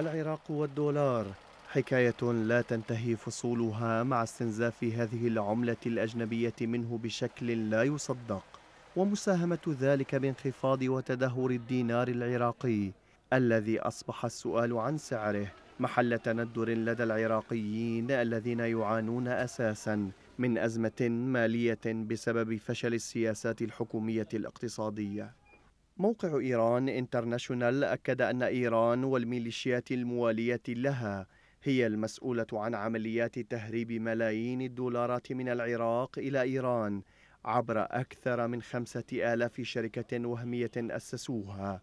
العراق والدولار. حكاية لا تنتهي فصولها مع استنزاف هذه العملة الأجنبية منه بشكل لا يصدق ومساهمة ذلك بانخفاض وتدهور الدينار العراقي الذي أصبح السؤال عن سعره محل تندر لدى العراقيين الذين يعانون أساساً من أزمة مالية بسبب فشل السياسات الحكومية الاقتصادية. موقع إيران انترناشونال أكد أن إيران والميليشيات الموالية لها هي المسؤولة عن عمليات تهريب ملايين الدولارات من العراق إلى إيران عبر أكثر من خمسة آلاف شركة وهمية أسسوها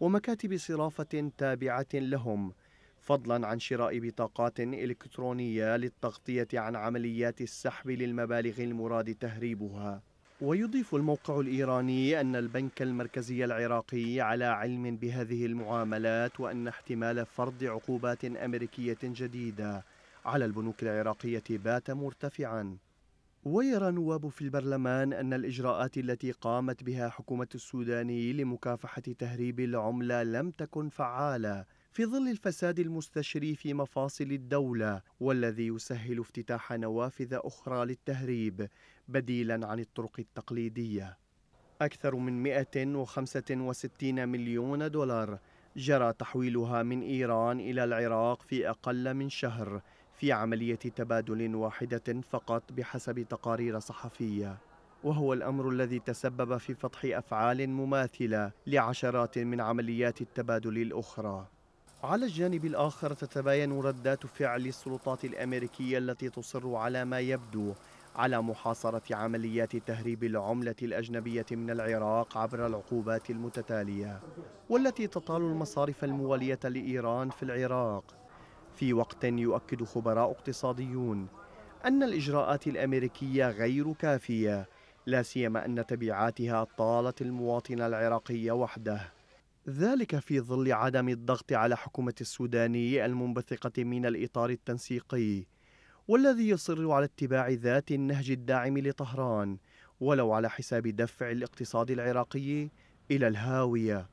ومكاتب صرافة تابعة لهم فضلا عن شراء بطاقات إلكترونية للتغطية عن عمليات السحب للمبالغ المراد تهريبها. ويضيف الموقع الإيراني أن البنك المركزي العراقي على علم بهذه المعاملات وأن احتمال فرض عقوبات أمريكية جديدة على البنوك العراقية بات مرتفعا. ويرى نواب في البرلمان أن الإجراءات التي قامت بها حكومة السودان لمكافحة تهريب العملة لم تكن فعالة في ظل الفساد المستشري في مفاصل الدولة والذي يسهل افتتاح نوافذ أخرى للتهريب بديلا عن الطرق التقليدية. أكثر من 165 مليون دولار جرى تحويلها من إيران إلى العراق في أقل من شهر في عملية تبادل واحدة فقط بحسب تقارير صحفية. وهو الأمر الذي تسبب في فتح أفعال مماثلة لعشرات من عمليات التبادل الأخرى. على الجانب الآخر تتباين ردات فعل السلطات الأمريكية التي تصر على ما يبدو على محاصرة عمليات تهريب العملة الأجنبية من العراق عبر العقوبات المتتالية والتي تطال المصارف الموالية لإيران في العراق. في وقت يؤكد خبراء اقتصاديون أن الإجراءات الأمريكية غير كافية لا سيما أن تبعاتها طالت المواطن العراقي وحده. ذلك في ظل عدم الضغط على حكومة السوداني المنبثقة من الإطار التنسيقي والذي يصر على اتباع ذات النهج الداعم لطهران ولو على حساب دفع الاقتصاد العراقي إلى الهاوية.